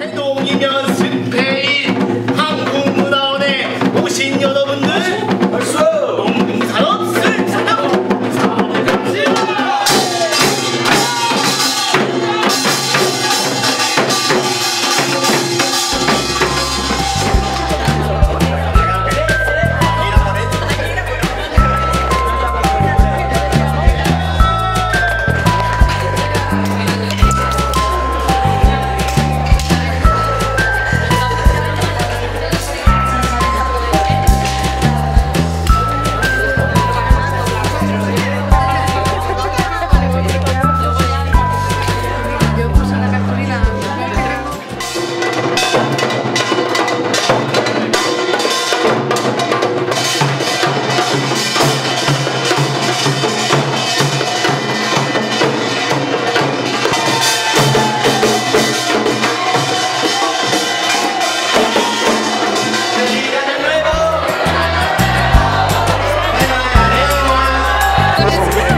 해동이면 스페인 한국 문화원에 오신 여러분들 Let's go.